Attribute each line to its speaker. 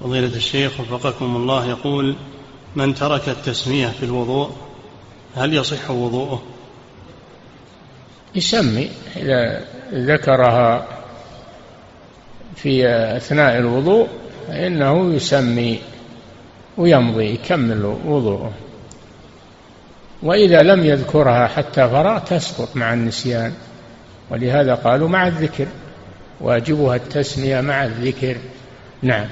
Speaker 1: فضيلة الشيخ وفقكم الله يقول من ترك التسمية في الوضوء هل يصح وضوءه؟
Speaker 2: يسمي إذا ذكرها في أثناء الوضوء فإنه يسمي ويمضي يكمل وضوءه. وإذا لم يذكرها حتى فرغ تسقط مع النسيان. ولهذا قالوا مع الذكر واجبها التسمية مع الذكر. نعم.